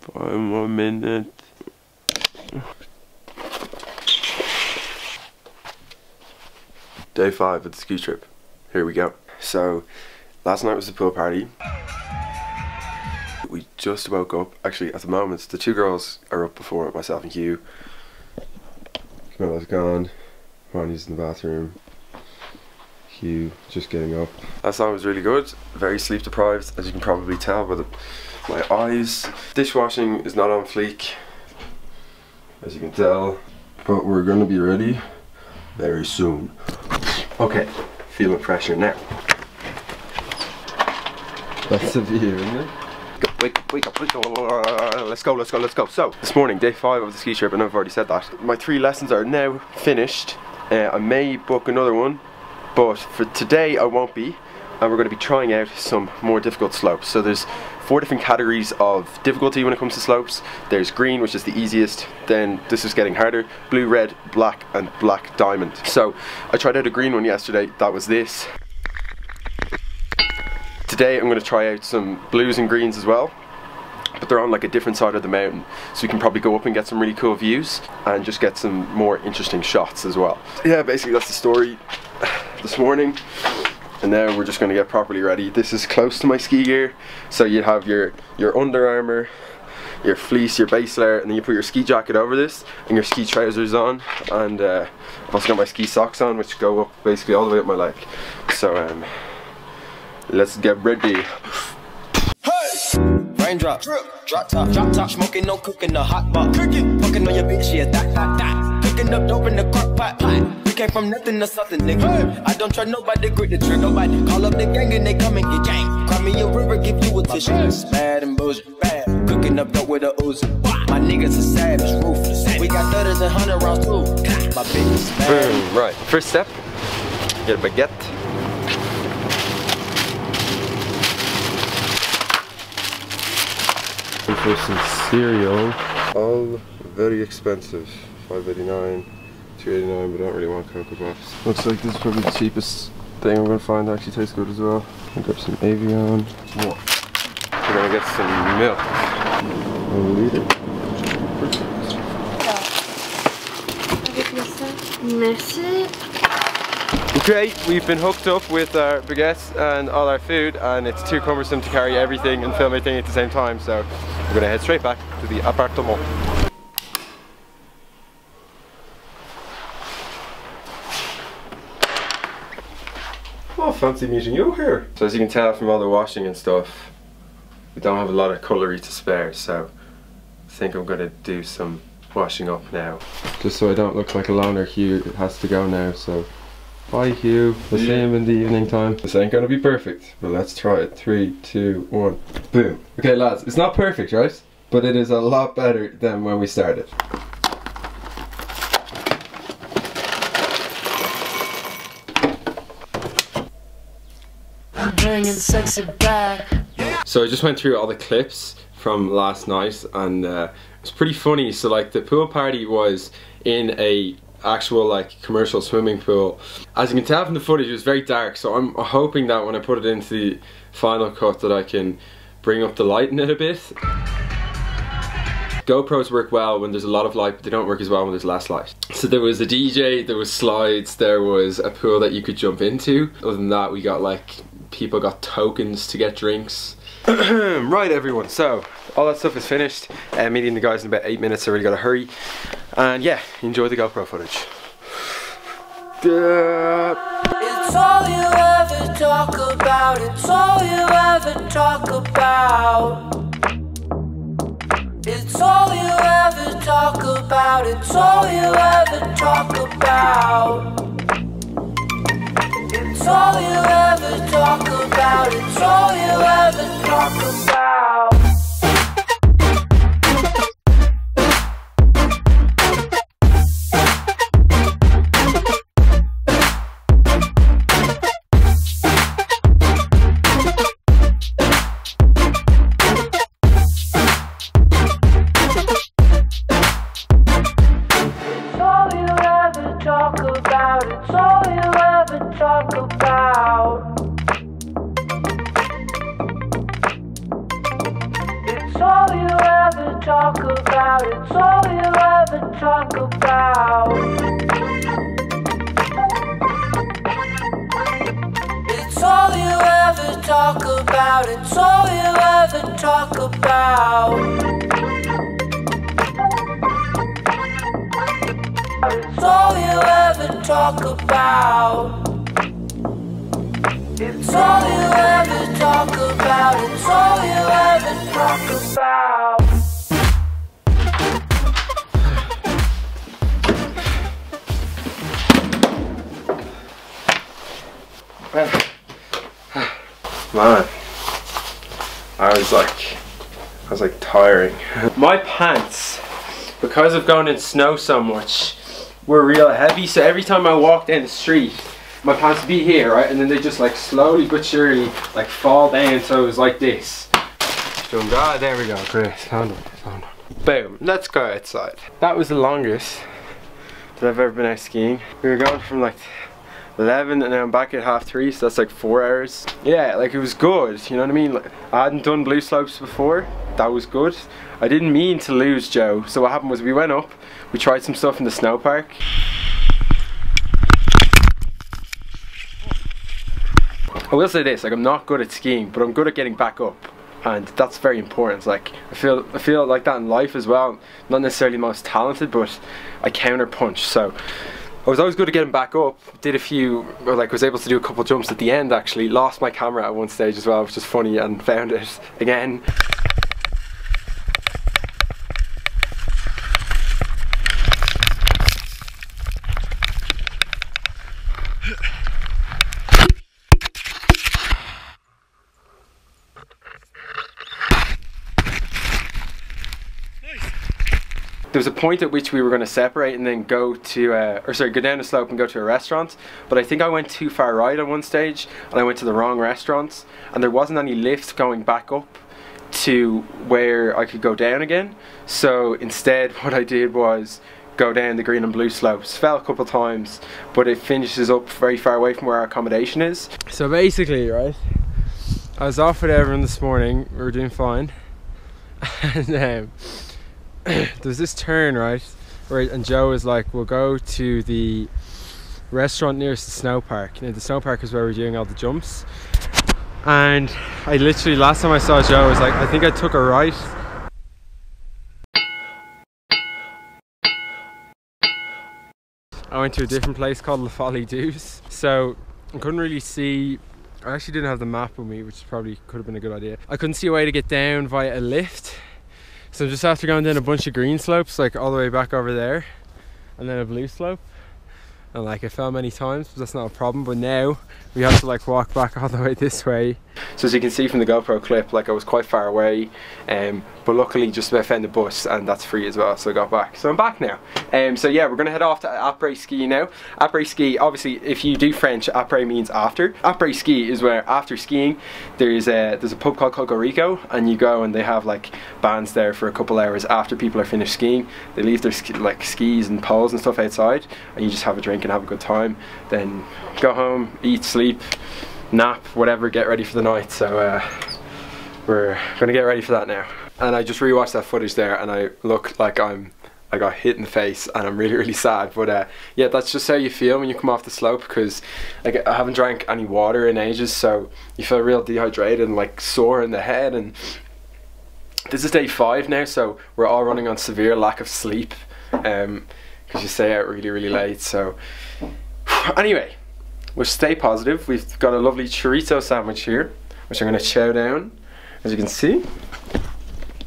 Five more minutes. Day five of the ski trip. Here we go. So, last night was the pool party. We just woke up. Actually, at the moment, the two girls are up before myself and Hugh. Camilla's gone. Ronnie's in the bathroom. Hugh just getting up. That night was really good. Very sleep deprived, as you can probably tell by the, my eyes. Dishwashing is not on fleek, as you can tell. But we're gonna be ready very soon. Okay, feeling pressure now. That's view, isn't it? Go, wake up, wake up, wake up. Let's go, let's go, let's go. So, this morning, day five of the ski trip, and I've already said that. My three lessons are now finished. Uh, I may book another one, but for today I won't be. And we're going to be trying out some more difficult slopes. So there's four different categories of difficulty when it comes to slopes. There's green, which is the easiest. Then this is getting harder. Blue, red, black, and black diamond. So I tried out a green one yesterday. That was this. Today I'm going to try out some blues and greens as well. But they're on like a different side of the mountain. So you can probably go up and get some really cool views and just get some more interesting shots as well. Yeah, basically that's the story this morning. And now we're just going to get properly ready. This is close to my ski gear so you have your your Under Armour your fleece your base layer and then you put your ski jacket over this and your ski trousers on. And uh, I've also got my ski socks on which go up basically all the way up my leg. So um, let's get ready. Raindrops, drop top, drop top, smoking, no cooking, the hot pot, cooking, fucking on your bitch, yeah, that, that, that, cooking up dope in the crock pot, pot. We came from nothing to something, nigga. I don't trust nobody, grip the trigger, nobody. Call up the gang and they come and get gang. Cry me a river, give you a tissue. Bad and bullshit, bad. Cooking up dope with a Uzi. My niggas are savage, ruthless. We got thudders and hundred rounds too. My bitch is bad. Boom, right first step get a baguette And for some cereal all very expensive 5.89 2.89 but I don't really want Cocoa Puffs looks like this is probably the cheapest thing I'm gonna find that actually tastes good as well I'll grab some Avion More. we're gonna get some milk a liter Merci. Okay, we've been hooked up with our baguettes and all our food and it's too cumbersome to carry everything and film everything at the same time so we're gonna head straight back to the appartement. Oh, fancy meeting you here. So as you can tell from all the washing and stuff, we don't have a lot of cutlery to spare so I think I'm gonna do some washing up now. Just so I don't look like a loner, Hugh has to go now so Bye Hugh. We'll see him in the evening time. This ain't gonna be perfect, but let's try it. Three, two, one, boom. Okay lads, it's not perfect, right? But it is a lot better than when we started. I'm bringing sexy back. So I just went through all the clips from last night and uh, it was pretty funny. So like the pool party was in a actual like commercial swimming pool. As you can tell from the footage it was very dark so I'm hoping that when I put it into the final cut that I can bring up the light in it a bit. GoPros work well when there's a lot of light but they don't work as well when there's less light. So there was a DJ, there was slides, there was a pool that you could jump into. Other than that we got like people got tokens to get drinks. right everyone, so all that stuff is finished. Uh, meeting the guys in about 8 minutes, I really gotta hurry. And yeah, enjoy the GoPro footage. It's all you ever talk about. It's all you ever talk about. It's all you ever talk about. It's all you ever talk about. All you ever talk about. It's all you ever talk about. Talk about. It's all you ever talk about. It's all you ever talk about. It's all you ever talk about. It's all you ever talk about. Man, I was like, I was like tiring. My pants, because of going in snow so much, were real heavy. So every time I walked down the street, my pants would be here, right, and then they just like slowly but surely like fall down. So it was like this. Doing God, ah, there we go, Chris. Hold on, hold on. Boom. Let's go outside. That was the longest that I've ever been out skiing. We were going from like 11 and then I'm back at half 3 so that's like 4 hours. Yeah, like it was good, you know what I mean? Like, I hadn't done blue slopes before, that was good. I didn't mean to lose Joe, so what happened was we went up, we tried some stuff in the snow park. I will say this, like I'm not good at skiing, but I'm good at getting back up. And that's very important. Like I feel I feel like that in life as well. Not necessarily most talented, but I counter punch. So I was always good at getting back up. Did a few, like was able to do a couple jumps at the end actually. Lost my camera at one stage as well, which is funny, and found it again. There was a point at which we were going to separate and then go to, uh, or sorry, go down the slope and go to a restaurant. But I think I went too far right at one stage and I went to the wrong restaurant and there wasn't any lift going back up to where I could go down again. So instead, what I did was go down the green and blue slopes. Fell a couple times, but it finishes up very far away from where our accommodation is. So basically, right, I was off with everyone this morning. We were doing fine. and um, there's this turn right right and Joe is like we'll go to the restaurant nearest the snow park. Now the snow park is where we're doing all the jumps. And I literally last time I saw Joe I was like I think I took a right. I went to a different place called La Folie Douce so I couldn't really see I actually didn't have the map with me which probably could have been a good idea. I couldn't see a way to get down via a lift so just after going down a bunch of green slopes, like all the way back over there, and then a blue slope, and like I fell many times, but that's not a problem. But now we have to like walk back all the way this way. So as you can see from the GoPro clip, like I was quite far away, um, but luckily just about found the bus and that's free as well, so I got back. So I'm back now. Um, so yeah, we're gonna head off to après ski now. Après ski, obviously, if you do French, après means after. Après ski is where after skiing, there's a there's a pub called Cocorico, and you go and they have like bands there for a couple hours after people are finished skiing. They leave their like skis and poles and stuff outside, and you just have a drink and have a good time. Then go home, eat, sleep, nap, whatever, get ready for the night. So uh, we're gonna get ready for that now. And I just rewatched that footage there, and I look like I'm I got hit in the face, and I'm really really sad. But uh, yeah, that's just how you feel when you come off the slope because like I haven't drank any water in ages, so you feel real dehydrated and like sore in the head. And this is day five now, so we're all running on severe lack of sleep because um, you stay out really really late. So anyway, we'll stay positive. We've got a lovely chorizo sandwich here, which I'm going to chow down, as you can see.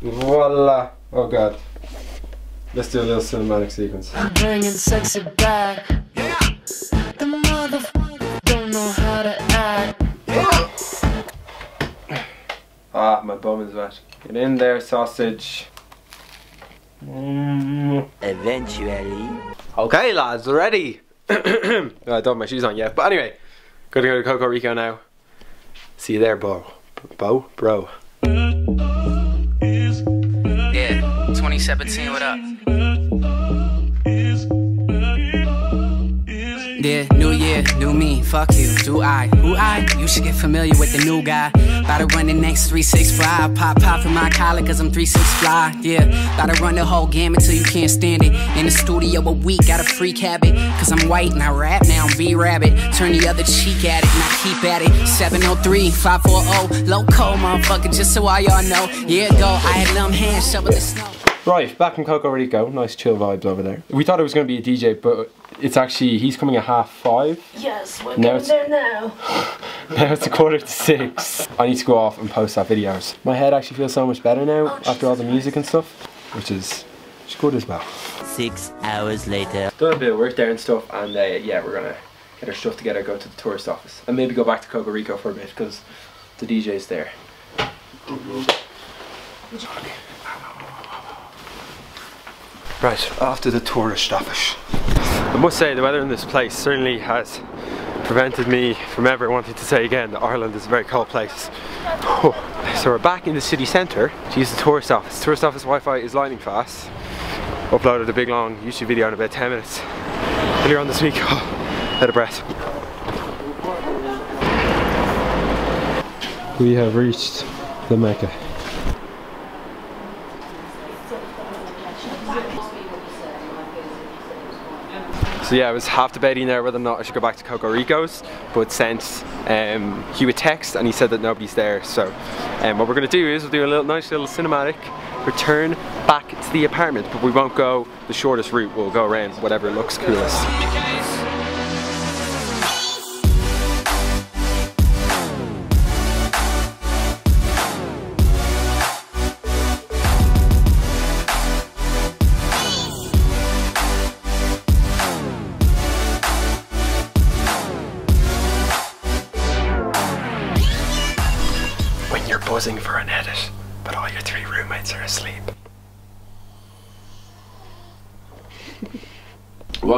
Voila! Oh god. Let's do a little cinematic sequence. I'm bringing sexy back. The motherfucker don't know how to act. Ah, my bum is wet. Get in there, sausage. Mm. Eventually. Okay, lads, ready. I don't have my shoes on yet, but anyway, gotta go to Cocorico now. See you there, bro. Bo, bro. Yeah, 2017, what up? Yeah, new year, new me, fuck you, do I? Who I? You should get familiar with the new guy. About to run the next 365. Pop, pop in my collar, cause I'm 3-6 fly, Yeah, about to run the whole gamut till you can't stand it. In the studio a week, got a freak habit. Cause I'm white and I rap now, I'm B Rabbit. Turn the other cheek at it and I keep at it. 703 540, loco, motherfucker, just so all y'all know. Yeah, go, I had numb hands shovel the snow. Right, back from Cocorico. Nice chill vibes over there. We thought it was going to be a DJ, but it's actually, he's coming at half five. Yes, we're Now going it's- there now. Now it's a quarter to six. I need to go off and post that videos. My head actually feels so much better now after all the music and stuff, which is, which is good as well. Six hours later. Done a bit of work there and stuff, and uh, yeah, we're gonna get our stuff together, go to the tourist office, and maybe go back to Cocorico for a bit because the DJ's there. Right, after the tourist office. I must say, the weather in this place certainly has prevented me from ever wanting to say again that Ireland is a very cold place. So we're back in the city centre to use the tourist office. Tourist office Wi-Fi is lightning fast. Uploaded a big long YouTube video in about 10 minutes earlier on this week. Oh, out of breath. We have reached the Mecca. So yeah, I was half debating there whether or not I should go back to Cocorico's, but sent um, Hugh a text and he said that nobody's there. So um, what we're going to do is we'll do a little nice little cinematic return back to the apartment, but we won't go the shortest route. We'll go around whatever looks coolest.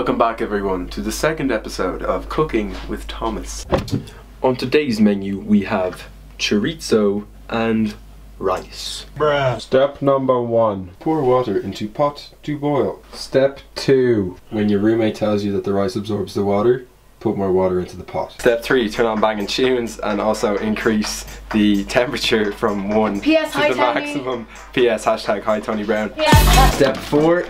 Welcome back, everyone, to the second episode of Cooking with Thomas. On today's menu, we have chorizo and rice. Step number one pour water into pot to boil. Step two when your roommate tells you that the rice absorbs the water, put more water into the pot. Step three turn on banging tunes and also increase the temperature from one PS to hi, the Tony. maximum. PS hashtag hi Tony Brown. Step four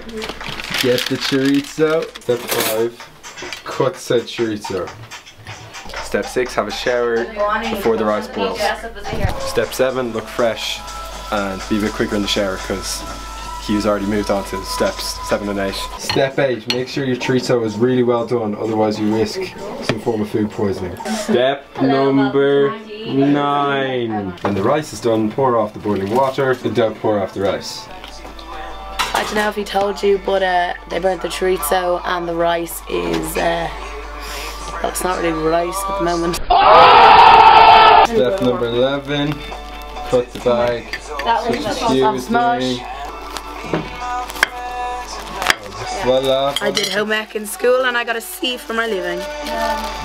get the chorizo. Step five cut said chorizo. Step six have a shower before the rice boils. Step seven, look fresh and be a bit quicker in the shower because Hugh's already moved on to steps seven and eight. Step eight, make sure your chorizo is really well done, otherwise you risk some form of food poisoning. Step number nine. When the rice is done, pour off the boiling water, and don't pour off the rice. I don't know if he told you, but uh, they burnt the chorizo and the rice is. Uh, well, it's not really rice at the moment. Step number 11, cut the bag. That Such was a a cute smash. Voila. I did homework in school and I got a C for my leaving.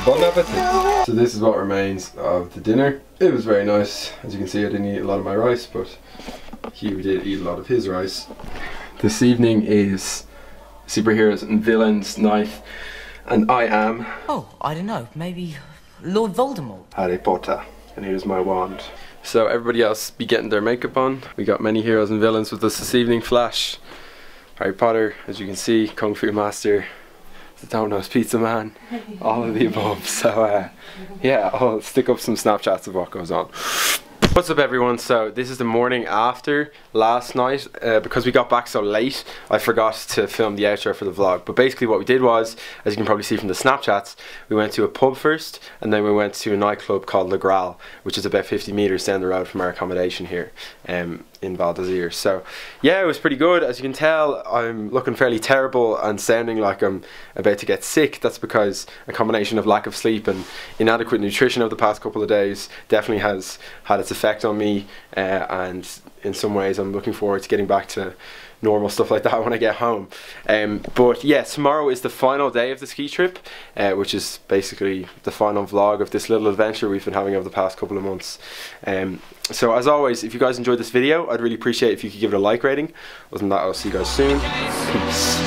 Bon appetit. So this is what remains of the dinner. It was very nice. As you can see I didn't eat a lot of my rice but Hugh did eat a lot of his rice. This evening is superheroes and villains night and I am Oh, I don't know. Maybe Lord Voldemort. Harry Potter and here's my wand. So everybody else be getting their makeup on. We got many heroes and villains with us this evening. Flash, Harry Potter, as you can see, Kung Fu Master, the Domino's Pizza Man, all of the above. So uh, yeah, I'll stick up some Snapchats of what goes on. What's up everyone? So this is the morning after last night. Uh, because we got back so late, I forgot to film the outro for the vlog. But basically what we did was, as you can probably see from the Snapchats, we went to a pub first and then we went to a nightclub called Le Graal, which is about 50 metres down the road from our accommodation here um, in Val d'Isere. So yeah, it was pretty good. As you can tell, I'm looking fairly terrible and sounding like I'm about to get sick. That's because a combination of lack of sleep and inadequate nutrition over the past couple of days definitely has had its effect on me. Uh, and in some ways, I'm looking forward to getting back to normal stuff like that when I get home. Um, but yeah, tomorrow is the final day of the ski trip, uh, which is basically the final vlog of this little adventure we've been having over the past couple of months. Um, so as always, if you guys enjoyed this video, I'd really appreciate if you could give it a like rating. Other than that, I'll see you guys soon. Peace.